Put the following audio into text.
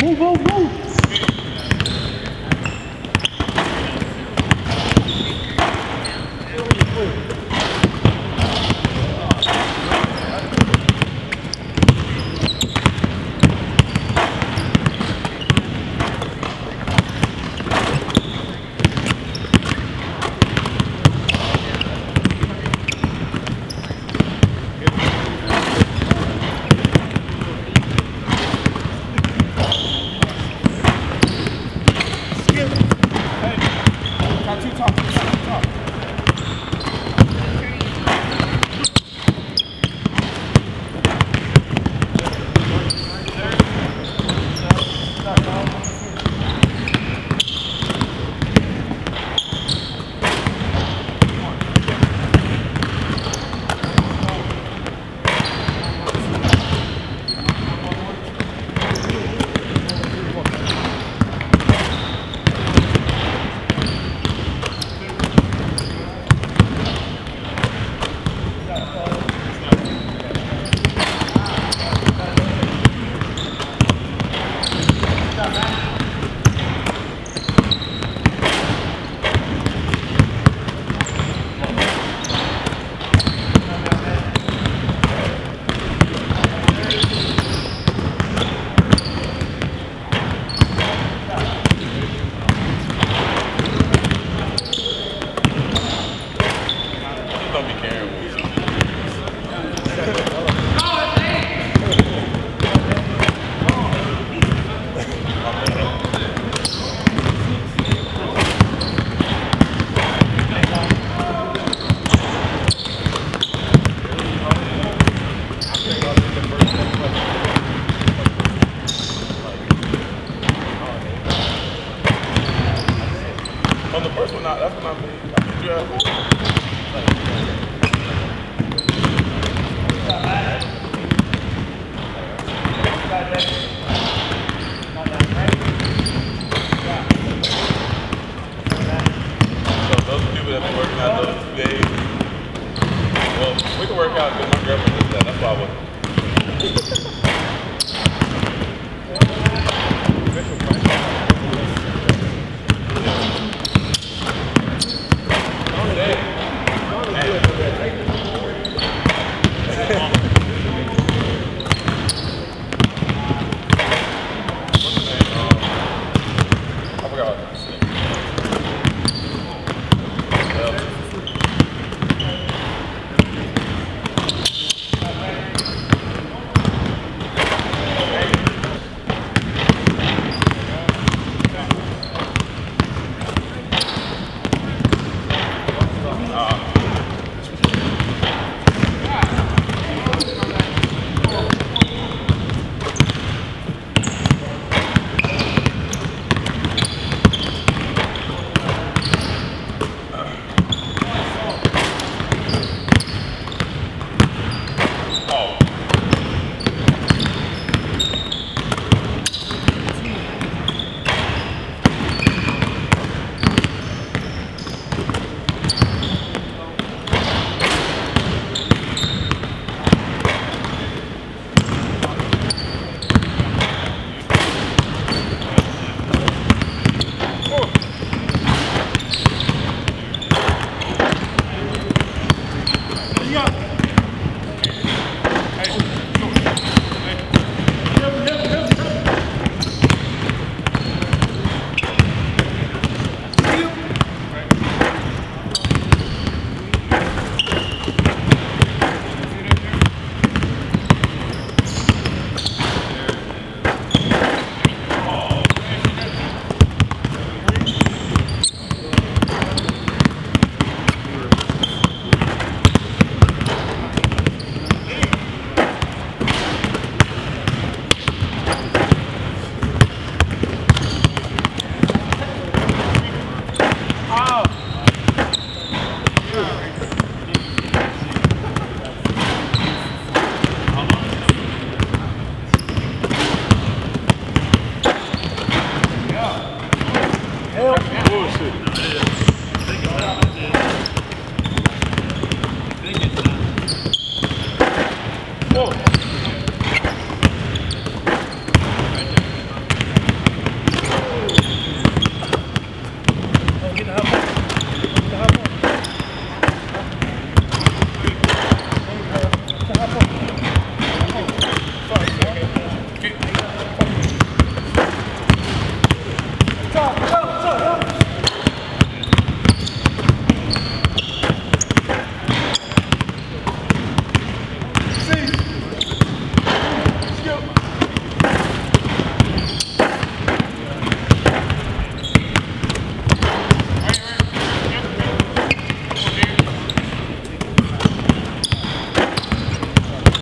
Move, move, move. On the first one, I, that's what I mean. I mean, you well, we can work out because my girlfriend did that. That's why I was.